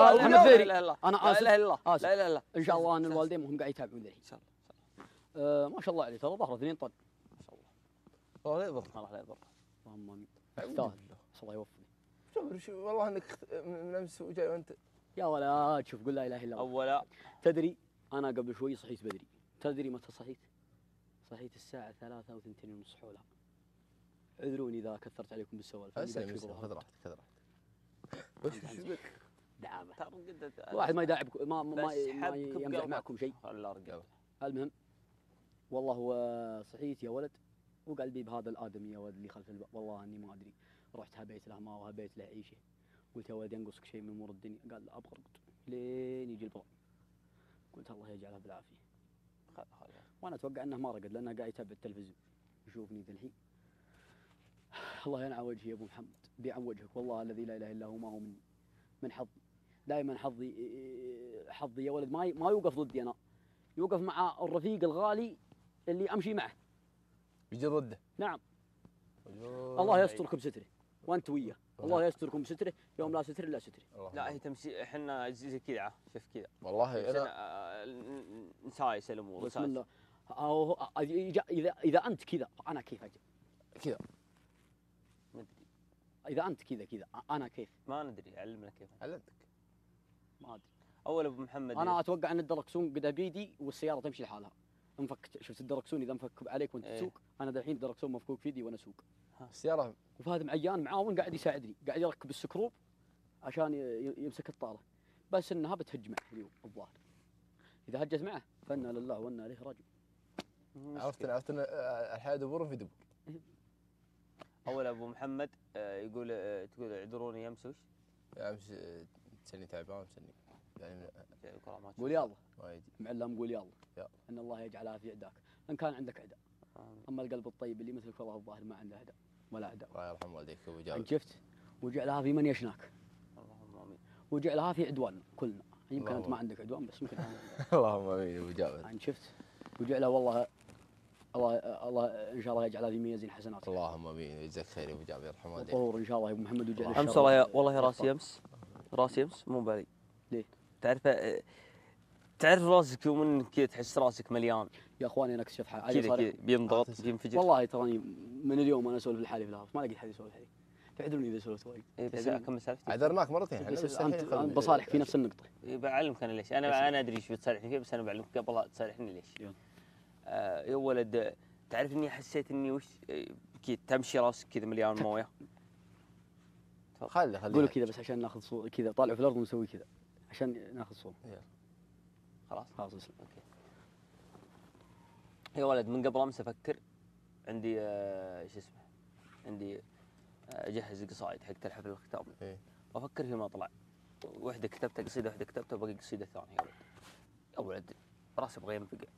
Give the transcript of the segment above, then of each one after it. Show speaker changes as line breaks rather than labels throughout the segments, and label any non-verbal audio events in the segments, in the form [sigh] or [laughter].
آه،
لا
أنا
لا. اله الا الله لا
آسف.
اله الا الله. لا اله الا الله
إن شاء الله
أن.
الوالدين هم قاعد يتابعون ذي.
ان شاء الله
آه ما شاء الله عليه ترى ظهره اثنين طن.
ما شاء الله.
والله لا يضر.
الله لا يضر.
اللهم آمين. الله يوفقه
شوف شوف والله إنك من امس وجاي وأنت.
يا ولد شوف قول لا إله إلا الله.
أولا.
تدري أنا قبل شوي صحيت بدري. تدري متى صحيت؟ صحيت الساعة ثلاثة وثنتين ونص حولها عذروني إذا كثرت عليكم بالسوالف
خذ راحتك خذ راحتك. وش بك؟
قد
الواحد ما يداعبكم ما ما, ما, ما يمزح. معكم شيء. المهم والله هو صحيت يا ولد وقلبي بهذا الآدمي يا ولد اللي خلف الباب والله إني ما أدري. رحت هبيت له ماء وهبيت له عيشة. قلت يا ولد ينقصك شيء من أمور الدنيا. قال لا أبغى أرقد لين يجي الباب قلت الله يجعلها
خذ
وأنا أتوقع إنه ما رقد لأنه قاعد يتابع التلفزيون. يشوفني ذا الحين. الله ينعى وجهي يا أبو محمد. بيعن وجهك. والله الذي لا إله إلا هو ما هو من من حظي دائما حظي حظي يا ولد. ما ما يوقف ضدي أنا. يوقف مع الرفيق الغالي اللي أمشي معه.
يجي ضده؟
نعم.
الله
الله يسترك بستره وأنت وياه. الله يستركم بستره يوم لا ستر إلا ستره.
لا هي تمشي إحنا زي كذا شوف كذا.
والله أنا
أنا نسايس الأمور
بسم الله. أو إذا إذا إذا أنت كذا أنا كيف أجي؟
كذا.
ما ادري
إذا أنت كذا كذا أنا كيف؟
ما ندري علمنا كيف.
علمتك
ما أدري.
أول أبو محمد
أنا أتوقع أن الدركسون قد بيدي والسيارة تمشي لحالها. انفك شفت الدركسون إذا انفك عليك وأنت
إيه.
تسوق أنا الحين الدركسون مفكوك في يدي وأنا أسوق.
السيارة
وفهد معيان معاون قاعد يساعدني؟ قاعد يركب السكروب عشان يمسك الطارة. بس إنها بتهج معه اليوم الظاهر. إذا هجت معه فإنا لله وإنا إليه راجعون.
عرفت عرفت إن آه، الحياة دبور في دبر
أول أبو محمد آه، يقول آه، تقول اعذروني امس وش؟
يا امس تسني تعبان مسني يعني
قول يلا.
ما يجي
معلم قول يلا. إن الله يجعلها في عداك. إن كان عندك عداء
آمين.
أما القلب الطيب اللي مثلك والله الظاهر ما عنده عداء ولا عداء
الله يرحم والديك أبو جابر.
انت شفت وجعلها في من يشناك.
اللهم آمين.
وجعلها في عدوان كلنا. يمكن انت. ما عندك عدوان بس يمكن [laughs]
اللهم آمين أبو جابر.
شفت وجعلها والله الله الله إن شاء الله يجعلها في ميزان حسناتك.
اللهم آمين. ويجزاك خير يا أبو جابر. يرحم والديك.
إن شاء الله يا أبو محمد وجعل
امس والله يا والله راسي أمس. راسي امس مو بالي
ليه؟
تعرف آه، تعرف راسك يوم إنك كذا تحس راسك مليان.
يا أخواني أنا اكتشفت حاجة. علي
كذا بينضغط
آه،
بينفجر
والله تراني من اليوم أنا أسولف لحالي في الهواء ما لقيت حد يسولف علي تعذروني إذا سولفت وايد.
إيه، بس
تعذروني.
أكمل سالفتي.
عذرناك مرتين
بس
بس
أنت
الحين
أنت
خل-
بصالح في نفس النقطة.
إيه، بعلمك أنا ليش. أنا أنا أدري إيش بتصالحني فيه بس أنا بعلمك قبل لا تصالحني ليش. آه يا ولد تعرف إني حسيت إني وش آه، كذا تمشي راسك كذا مليان موية؟ [laughs]
خلي خلي
قولوا كذا بس عشان ناخذ صور كذا طالعوا في الأرض ونسوي كذا عشان ناخذ صور
خلاص؟
خلاص اسلم
أوكي. يا ولد من قبل أمس أفكر عندي آه، شو اسمه عندي آه، أجهز قصايد حق الحفل الختام
إيه.
وأفكر فيما طلع. وحدة كتبتها قصيدة واحدة كتبتها وباقي قصيدة ثانية يا ولد. يا ولد راسي يبغى ينفقع.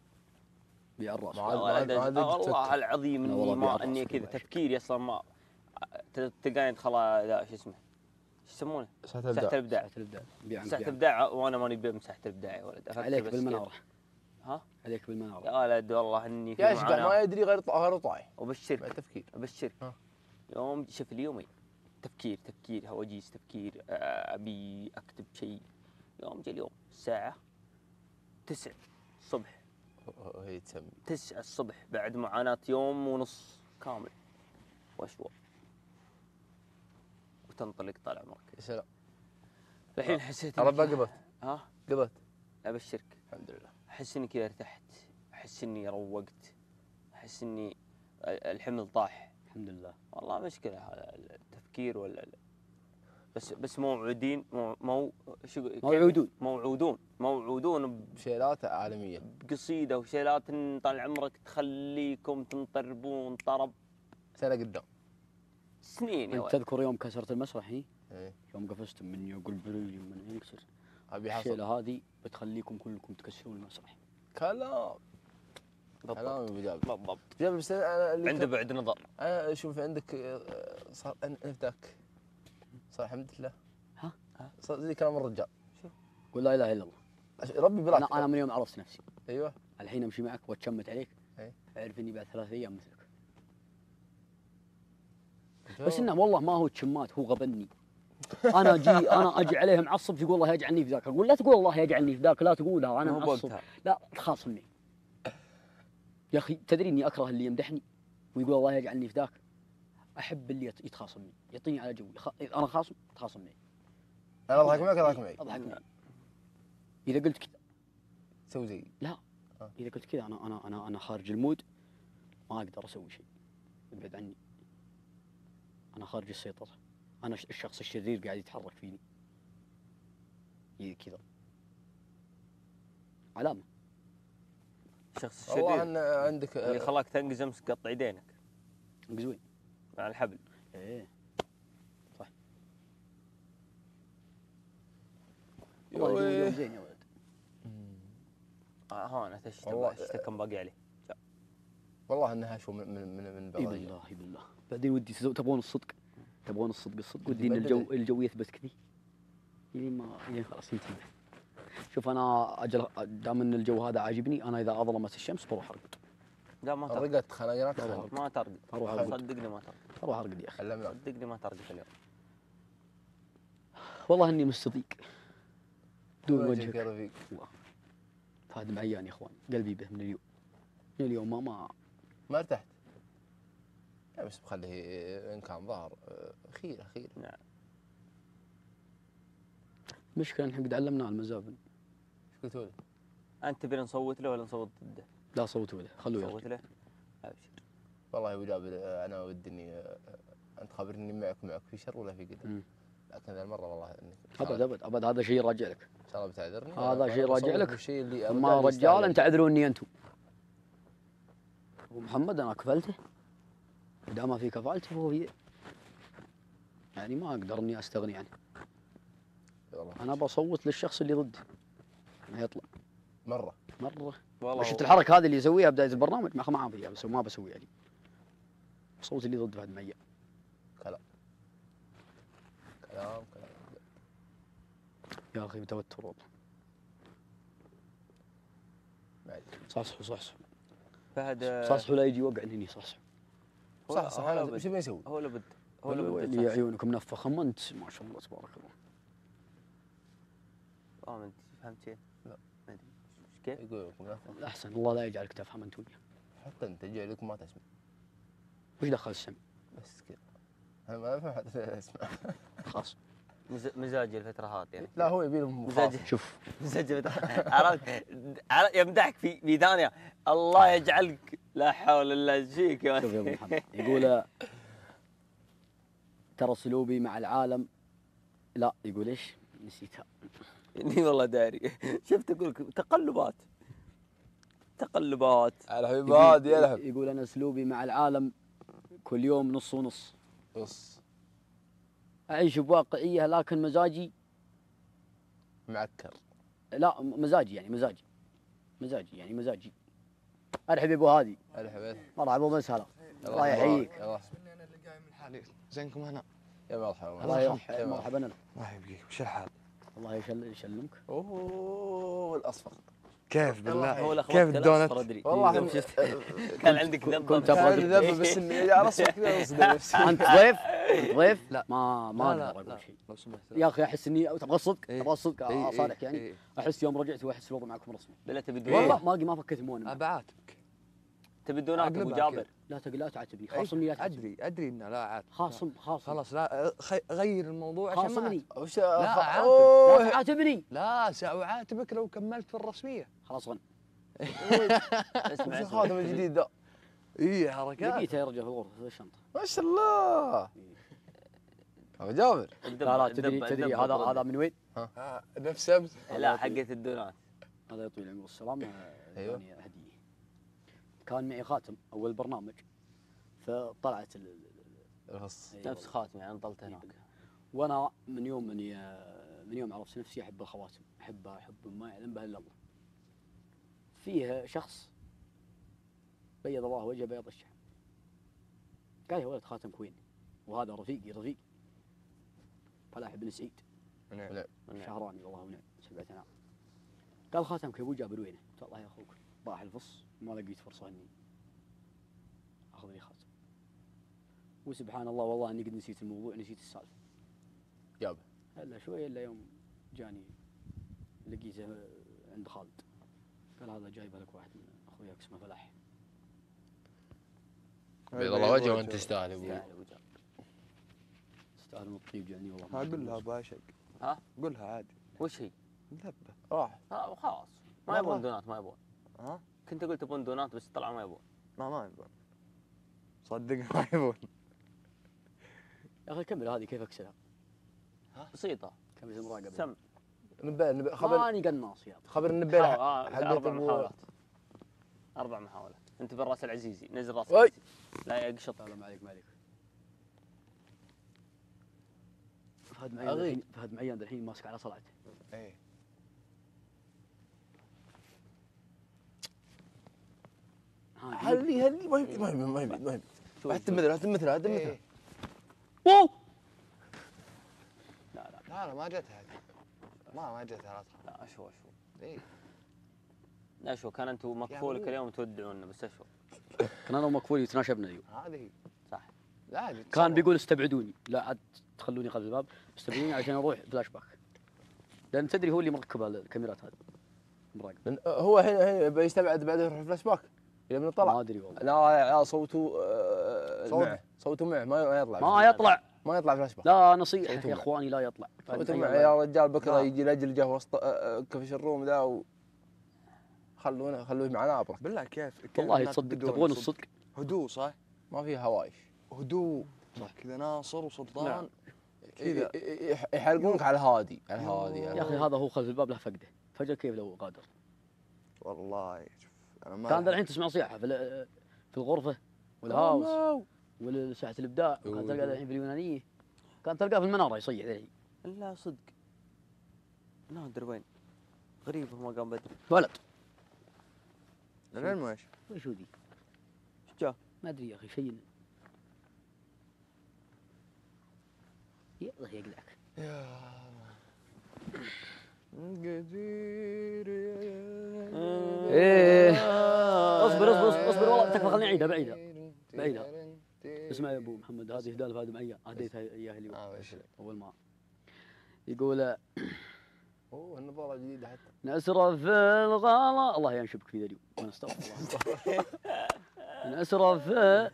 بيع الراس
والله. العظيم اني ما
أني
كذا. تفكيري أصلا ما تلقاني ادخل ذا شو اسمه؟ شو يسمونه؟
ساعة
مساحه
الإبداع.
الإبداع.
ساعة الابداع
مساحه. الإبداع وأنا ماني بمساحه الإبداع يا ولد
عليك. بالمنارة.
ها؟
عليك بالمنارة.
يا ولد والله إني في
يا اشقى. ما يدري غير غير طايح مع
وبشرك
التفكير أبشرك.
يوم شوف اليومي تفكير تفكير هواجيس تفكير آه، أبي أكتب شيء. يوم جاء اليوم الساعة تسعة الصبح.
وهي تسمي.
تسعة الصبح بعد معاناة يوم ونص كامل. وأشوى. وتنطلق طال عمرك.
يا سلام.
الحين حسيت
ترى
إني-
قبضت
ها؟
قبضت
أبشرك.
الحمد لله.
أحس اني كذا ارتحت أحس إني روقت أحس إني الحمل طاح.
الحمد لله.
والله مشكلة هذا التفكير ولا لا. بس بس موعودين مو مو شو؟
موعودون.
موعودون. موعودون
بشيلات عالمية.
بقصيدة وشيلات طال عمرك تخليكم تنطربون طرب.
سنة قدام.
سنين يا
انت
ولد.
تذكر يوم كسرت المسرح هي
إيه.
يوم قفزتم مني يقول بري من ينكسر
أبي حصل.
الشيلة هذه بتخليكم كلكم تكسرون المسرح.
كلام. كلام أبو جابر.
بالضبط.
جابر بس أنا
عنده بعد نظر.
أنا أشوف عندك آه، صار نفداك صار الحمد لله.
ها؟
صار زي كلام الرجال.
قول لا إله إلا الله.
ربي بلاك.
أنا أنا من يوم عرفت نفسي.
أيوه.
الحين أمشي معك وأتشمت عليك.
إيه.
أعرف إني بعد ثلاث أيام مثلك. بس إنه والله ما هو تشمات هو غبني. أنا أجي أنا أجي عليه معصب تقول الله يجعلني في ذاك. أقول لا تقول الله يجعلني في ذاك لا تقولها
أنا
معصب. لا تخاصمني. يا أخي تدري إني أكره اللي يمدحني ويقول الله يجعلني في ذاك؟ أحب اللي يت- يتخاصمني يعطيني على جوي. خ... أنا خاصم تخاصمني.
أنا اضحك معك اضحك معي
اضحك معي إذا قلت كذا.
سوي زي.
إذا قلت كذا أنا أنا أنا أنا خارج المود ما أقدر أسوي شيء. ابعد عني. أنا خارج السيطرة. أنا ش- الشخص الشرير قاعد يتحرك فيني. إيه كذا. علامة.
الشخص
والله
الشرير.
أن عندك
اللي خلاك تنقز امس قطع يدينك
قزوين
مع الحبل.
إيه. صح. والله يوم زين يا ولد.
آه هون
والله-
إيش كم باقي عليه.
والله أنها شو من من من,
بالله بالله. بعدين ودي تبغون الصدق. تبغون الصدق. الصدق ودي
إن.
الجو الجو يثبت كذي. لين ما لين خلاص ينتهي شوف أنا أجل دام إن الجو هذا عاجبني أنا إذا أظلمت الشمس بروح أرقد.
لا ما ترقد.
والله.
ما ترقد.
أروح أرقد.
صدقني ما ترقد.
أروح أرقد يا
أخي.
صدقني ما ترقد اليوم.
والله إني مستضيق. دون
وجهك
وجهك.
يا رفيق.
فهد معيان يا إخوان. قلبي به من اليوم. من اليوم ما ما
ما ارتحت. لا بس بخليه إن كان ظهر خيره خيره
نعم.
مشكلة نحن قد علمناه المزابل
إيش قلتوا لي؟
أنت تبي نصوت له ولا نصوت ضده؟
لا صوتوا له. خلوه يرجع
له؟ أبشر.
والله يا أبو جابر أنا ودي إني أنت خبرني معك معك في شر ولا في قدر. لكن ذا المرة والله إنك
أبد أبد أبد. هذا شيء راجع لك.
إن شاء الله بتعذرني.
هذا شيء راجع لك.
الشيء اللي
اما
الرجال
رجال
يستاهل.
أنت عذروني أنتم. أبو محمد أنا كفلته إذا ما في كفالته فهو يعني ما أقدر إني أستغني عنه.
والله
أنا بصوت للشخص اللي ضدي ما يطلع.
مرة.
مرة.
والله
شفت الحركة هذه اللي يسويها بدايه البرنامج ما ما فيها بس ما بسويها دي صوت اللي ضد فهد مية
كلام. كلام كلام.
يا أخي توتر والله.
ما.
صحصحوا صحصحوا
فهد
صحصحوا لا يجي يوقع هني صحصحوا
صح صح
هو لابد.
إيش بيسوي؟
هو لابد هو لابد
اللي. عيونكم منفخه ما انت ما شاء الله تبارك الله.
آه انت فهمت شيء؟
لا.
ما أدري. إيش كيف؟
يقول لكم لا
أحسن الله لا يجعلك تفهم أنت وياه.
حتى أنت جاي لكم ما تسمع.
وش دخل السمع
بس كذا. أنا ما أفهم حتى اسمع
خلاص.
مز- مزاجي الفترة هذه يعني.
لا هو يبي لهم
مزاج
مخاطر.
شوف.
مزاجي عرفت؟ عر- يمدحك في في ثانية. الله يجعلك لا حول الا بالله فيك يا
شوف يا
أبو.
محمد يقول ترى اسلوبي مع العالم. لا يقول إيش؟ نسيتها
إني والله داري. [laughs] شفت أقول لك تقلبات. تقلبات.
على حبيب
يقول-
هادي يا لحب
يقول أنا اسلوبي مع العالم كل يوم نص ونص.
بص
أعيش بواقعية لكن مزاجي
معكر.
لا مزاجي يعني مزاجي. مزاجي يعني مزاجي. ارحب يا ابو هادي مرحبا ابو مسهلا الله يحييك
أنا اللي قايم من حالي زينكم هنا.
يا مرحبا.
الله مرحبا. لنا
الله يبقيك. وش الحال؟
الله يشل- يسلمك
أوه الأصفر.
كيف بالله؟ كيف الدونت؟
والله
شفت؟ [laughs] كان عندك ذنب.
كنت أقول-
ذنب بس اني على كذا [laughs]
أنت ضيف؟ [laughs] ضيف؟
لا.
ما ما
لا
أقدر
لا أقول
شيء يا أخي أحس اني تبغى الصدق
إيه.
تبغى الصدق
إيه،
اصارحك
إيه،
يعني.
إيه.
أحس يوم رجعت وأحس الوضع معكم رسمي.
بلا تبي
إيه.
الدونات
والله ما ما فكيت
ابى اعاتبك
تبي الدونات ابو جابر.
لا لا تعاتبني خاصمني لا تعاتبني
أدري أدري إنه لا عاد
خاصم خاصم.
خلاص لا غير الموضوع عشان
خاصمني.
وش
لا، عاتب.
تعاتبني
لا سأعاتبك لو كملت في الرسمية.
خلاص غن [laughs]
اسمع
وش
اسمع.
الخاتم الجديد ذا
اي حركات.
لقيته يا رجل في الغرفه في الشنطه
ما شاء الله. أبو جابر.
لا لا تدري تدري هذا. هذا من وين؟
آه، نفس أمس.
لا حقت الدونات
هذا يطوي العمر. والسلام
أيوه.
يعني كان معي خاتم أول برنامج. فطلعت ال- ال-
الفص
ال-
نفس خاتمي أنا طلت هناك.
وأنا من يوم اني من يوم عرفت نفسي أحب الخواتم احبها حب ما يعلم به إلا الله. فيه شخص بيض الله وجهه بيض الشحم. قال يا ولد خاتم كوين وهذا رفيقي رفيقي. فلاح بن سعيد.
نعم.
شهراني والله ونعم. سبعة نعم قال خاتمك يا ابو جابر وينه؟ قلت والله يا أخوك راح الفص. ما لقيت فرصة إني اخذ لي خاتم وسبحان الله والله إني قد نسيت الموضوع نسيت السالفة.
جابه
هلا شوي إلا يوم جاني لقيته عند خالد. قال هذا جايبه لك واحد من أخوياك اسمه فلاح.
بيض الله وجهه وانت تستاهل أبوي.
يستاهل أبو جابر.
تستاهل من الطيب يعني والله.
ها قول لها باشق
ها؟
قولها عادي.
وش هي؟
لبه
راح.
آه، خلاص. ما. يبون دونات ما يبون.
ها؟
كنت قلت يبون دونات بس طلعوا ما يبون.
ما ما يبون. صدق [laughs] ما يبون.
يا أخي كمل هذه كيف اكسرها
بسيطة.
كمل المراقبه
سم.
نبي نبي خبر
ماني قناص يا
خبر النبيل
آه،
أبو-
محاولات. أربع محاولات. أنت بالرأس العزيزي نزل
رأس.
العزيزي. لا يقشط.
لا لا ما عليك ما عليك فهد معين فهد معين الحين ماسك على صلعته.
إيه
ها
هلي هلي ما يبي ما يبي ما يبي ما يبي.
شوف،
حتى مثل حتى مثل حتى مثل
إيه.
واو!
لا لا
لا. لا ما جت هذه. ما ما جت على أصلا.
لا أشوى أشوى.
إيه.
لا شو كان أنتم مكفولك
أبوي.
اليوم تودعونا بس أشوى.
كان أنا ومكفول يتناشبنا اليوم.
هذه. هي
صح.
لا
كان. بيقول استبعدوني. لا عاد تخلوني خلف الباب. استبعدوني عشان أروح فلاش باك. لأن تدري هو اللي مركب الكاميرات هذه. مراقب.
هو الحين الحين بيستبعد بعدين يروح فلاش باك. إذا من
ما
طلع
أدري والله
لا لا صوته آه،
صوت.
معه صوته معه ما يطلع
ما يطلع
ما يطلع فلاش باك
لا
نصيحة
يا. إخواني لا يطلع
صوته معه. يا رجال بكرة
لا.
يجي لجلجه وسط آه، آه، كفش الروم ذا و خلونا خلوه معنا ابرك
بالله كيف كيف
والله تصدق تبغون
صدق؟
الصدق
هدوء صح؟
ما في هوايش
هدوء
صح.
كذا ناصر وسلطان
نعم.
كذا.
ي- ي- ي- يحرقونك على الهادي على الهادي
يا أخي هذا هو خلف الباب له فقده فجأة كيف لو غادر
والله
كان الحين تسمع صيحة في في الغرفة والهاوس وساحه الإبداع كان. تلقاه الحين في اليونانية. كان تلقاه في المنارة يصيح الحين
لا صدق. نادر وين. غريبة ما قام بدري.
ولد.
العلم إيش؟
وش؟ هو ذي؟
إيش جاء؟
ما أدري يا أخي شيء يلا يقلعك
يا قدير
إيه. اصبر اصبر والله تكفى خليني أعيدها بعيدها بعيدها. اسمع يا أبو محمد هذه هدايه لفهد معين هديتها اياها اليوم
وش
أول ما. يقول
أوه النظاره جديده حتى.
نسرف في الغلا الله ينشبك في ذا اليوم. وأنا استغفر الله نسرف في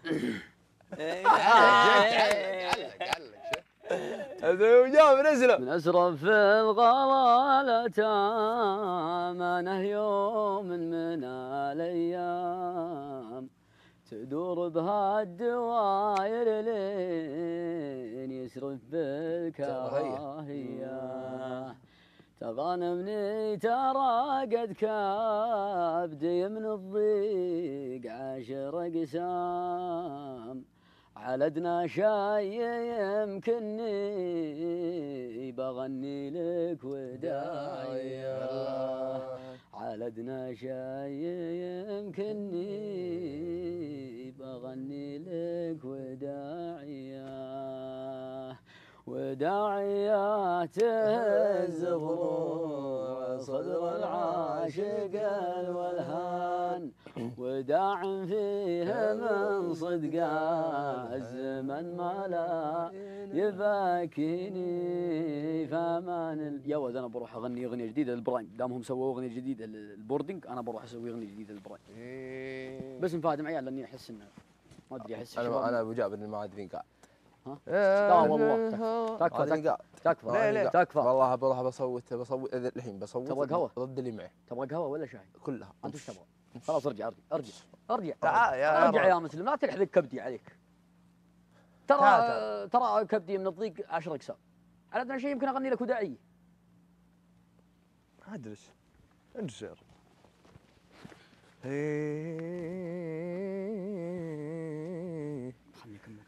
نزله
من أسرف في الغلا تامنه يوم من الأيام تدور بها الدواير لين يسرف بالكراهية. تغانمني ترى قد كبدي من الضيق عشر أقسام. علدنا شاي يمكنني بغني لك وداعية علدنا شاي يمكنني بغني لك وداعية تهز ضلوع صدر العاشق الولهان وداع فيه من صدق الزمن ما لا يباكيني فمان ال... يا ولد أنا بروح أغني أغنية جديدة للبرايم دامهم سووا أغنية جديدة للبوردنج أنا بروح أسوي أغنية جديدة للبرايم بس مفادم عيال لأني أحس إنه ما أدري
أحس
أنا
أنا أبو جابر ما ادري قاعد.
ها؟
لا
لا والله تكفى تكفى تكفى. تكفى
والله بروح بصوت بصوت الحين بصوت
تبغى قهوة؟
ضد اللي معي.
تبغى قهوة ولا شاي؟
كلها.
انت وش تبغى؟ خلاص ارجع ارجع ارجع ارجع.
تعال يا
ارجع
رب.
يا مسلم لا تلحق كبدي عليك. ترى ترى كبدي من الضيق 10 أقسام. على أدنى شيء يمكن أغني لك وداعيه
ادرس انجر
خلني اكمل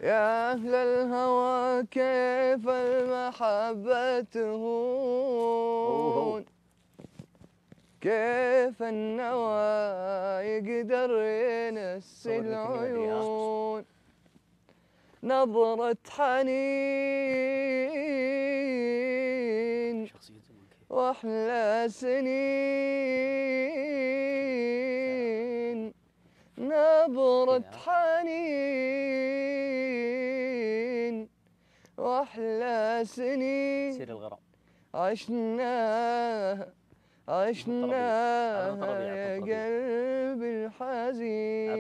يا أهل الهوى كيف المحبة تهون كيف النوى يقدر ينسي؟ العيون؟ نظرة حنين وأحلى سنين. نبرة. حنين وأحلى سنين
سير الغرام. عطنا طربية،
يا قلبي الحزين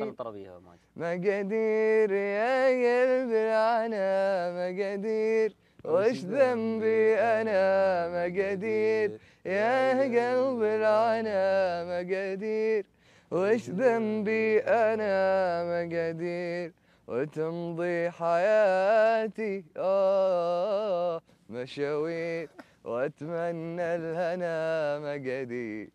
ماجد.
مقادير يا قلبي العنا مقادير وش ذنبي أنا؟ مقادير يا قلبي العنا مقادير وش ذنبي أنا مقادير وتمضي حياتي آه مشاوير. وأتمنى الهنا مقادير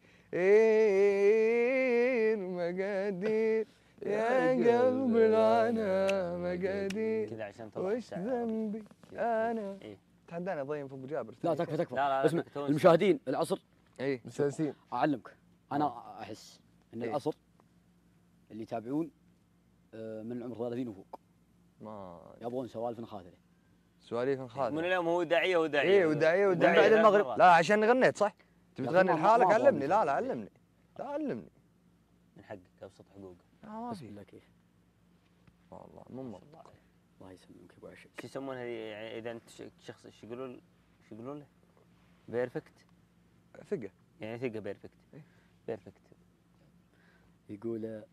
مقادير يا قلب العنا مقادير
كذا عشان
وش. ذنبي أنا؟
إيه.
تحداني ضيم في أبو جابر.
لا تكفى تكفى.
لا، لا،
اسمع المشاهدين العصر.
اي
مستانسين
أعلمك أنا أحس إن
إيه.
العصر اللي يتابعون آه، من العمر 30 وفوق
ما
يبغون سوالف خاطره
سواليف
من
خالد
اليوم هو داعية وداعيه
اي وداعي وداعي
بعد المغرب.
لا عشان غنيت صح؟ تبي تغني لحالك؟ علمني. لا لا. علمني. لا علمني.
من حقك ابسط حقوقك
لا ما
بسم
في.
الله كيف؟
والله مو مرة
الله يسلمك يا أبو عشق.
شو يسمونها يعني إذا أنت شخص شو يقولوا له- شو يقولوا له؟ بيرفكت
ثقة.
يعني ثقة بيرفكت
إيه.
بيرفكت
يقول آه،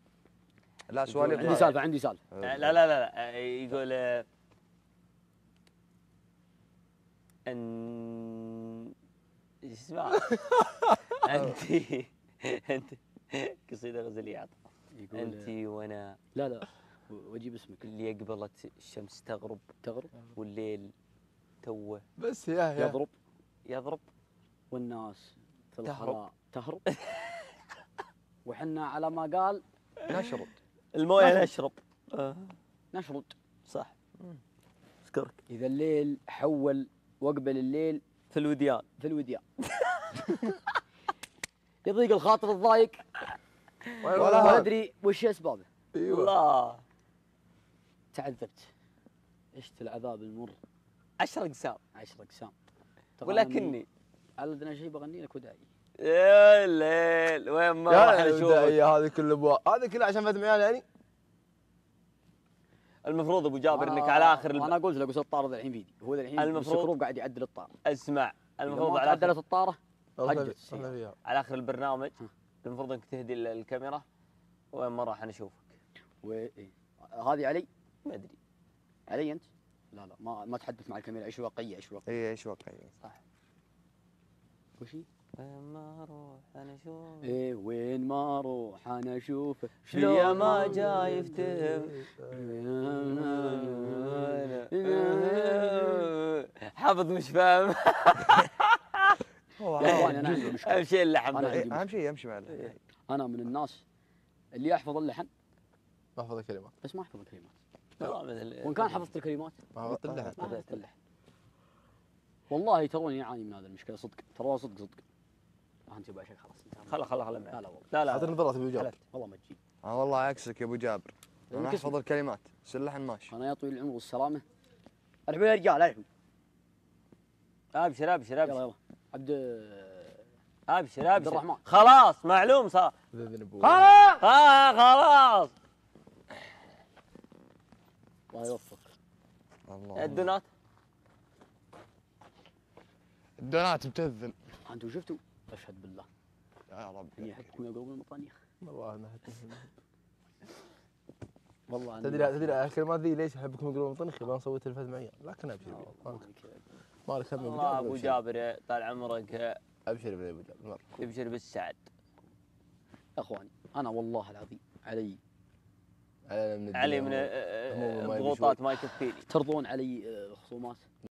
لا سواليف
عندي سالفة عندي سالفة.
لا لا لا لا يقول آه، أن إيش اسمها؟ [laughs] أنت أنت قصيدة غزلية.
يقول
أنت
آه،
وأنا.
لا لا وأجيب اسمك.
اللي قبلت الشمس تغرب.
تغرب؟
والليل توه.
بس يا يا.
يضرب.
يضرب.
والناس في. الخلاء تهرب. [laughs] وحنا على ما قال
نشرد. [laughs]
الموية نشرب.
نشرد.
صح. أشكرك.
إذا الليل حول واقبل الليل
في الوديان.
في الوديان. [laughs] يضيق الخاطر الضايق.
ولا هذا.
أدري وش اسبابه
أيوه.
الله.
تعذبت. عشت العذاب المر؟
عشر أقسام.
عشر أقسام.
ولكني.
ادنى شيء بغني لك وداعي.
يا الليل وين ما راح
البداية هذه كل ابواب هذه كلها عشان فهد عيال يعني؟
المفروض أبو جابر
إنك
على آخر الب...
أنا قلت لك وصلت الطارة ذا الحين فيديو هو ذا الحين
المفروض-
قاعد يعدل الطارة.
اسمع
المفروض على عدلت
آخر...
الطارة
على آخر البرنامج. المفروض إنك تهدي ال- الكاميرا وين ما راح نشوفك.
إيه. هذه علي؟
ما أدري.
علي أنت؟ لا لا ما ما تحدث مع الكاميرا. عيش واقعيه عيش واقعيه
اي إيش واقعي
وش هي؟
وين ما أروح أنا اشوفك
إيه وين ما أروح أنا اشوفه
يا ما جاي يفتهم حافظ مش فاهم.
أنا عندي مشكلة.
امشي اللحم
أنا
ذا.
عندي
إيه، أهم شيء يمشي مع ال-
إيه.
أنا من الناس اللي احفظ اللحن.
ما احفظ الكلمات.
بس ما احفظ الكلمات. وإن كان حفظت الكلمات
ما حفظت اللحن.
ما حفظت اللحن والله تروني أعاني من هذا المشكلة صدق ترى صدق صدق. انت ابو عشق خلاص انت
خلا خلا خلا
لا لا والله.
لا
حتى
لا
نظرات أبو جابر.
والله ما تجي
آه والله عكسك يا أبو جابر. أنا
أحفظ.
الكلمات. بس اللحن ماشي.
أنا يا طويل العمر والسلامة. ارحبوا يا رجال ارحبوا
أبشر أبشر
يلا
أبشر.
يلا عبد
أبشر
عبد
أبشر.
الرحمن.
خلاص معلوم صار. خلاص آه، خلاص.
الله يوفقك.
الله.
الدونات.
الدونات بتذن
أنتم شفتوا؟ أشهد بالله.
يا رب.
اني احبكم يا قلوب المطانيخ
والله انها تذن.
والله أنا-
تدري تدري الكلمات ذي ليش أحبكم يقولون مطنخ ما سويت الفهد معي. لكن أبشر
آه،
بي.
والله
ما لك-
كذا.
ما لك هم
الله
أبو.
جابر طال عمرك.
أبشر بي أبو جابر.
أبشر بالسعد.
إخواني أنا والله العظيم علي.
علينا من
علي من الضغوطات ما يكفيني.
ترضون علي آه، خصومات؟